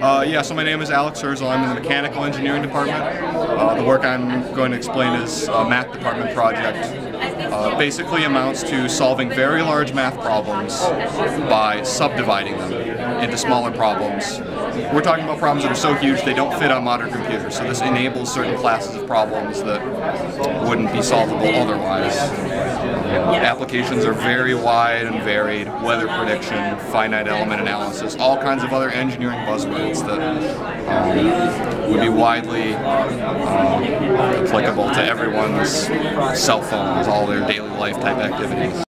Uh, yeah, so my name is Alex Hirzel. I'm in the mechanical engineering department. Uh, the work I'm going to explain is a math department project. Uh, basically amounts to solving very large math problems by subdividing them into smaller problems. We're talking about problems that are so huge they don't fit on modern computers, so this enables certain classes of problems that wouldn't be solvable otherwise. Applications are very wide and varied, weather prediction, finite element analysis, all kinds of other engineering buzzwords that um, would be widely uh, applicable to everyone's cell phones, all their daily life type activities.